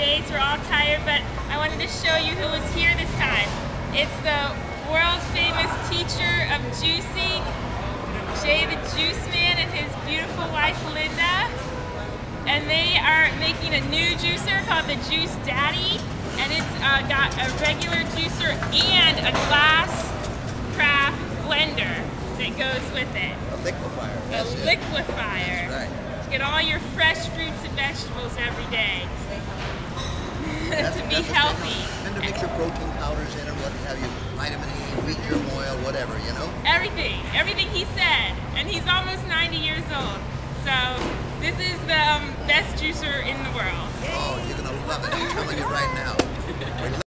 days. We're all tired, but I wanted to show you who was here this time. It's the world famous teacher of juicing, Jay the Juiceman and his beautiful wife Linda. And they are making a new juicer called the JuiceDaddy. And it's uh, got a regular juicer and a glass craft blender that goes with it. A liquefier. A liquefier. Right. To get all your fresh fruits and vegetables every day. To be that's what they healthy. And to mix your protein powders in or what have you, vitamin E, wheat germ oil, whatever, you know? Everything. Everything he said. And he's almost 90 years old. So this is the um, best juicer in the world. Oh, you're gonna love it. I'm telling you right now.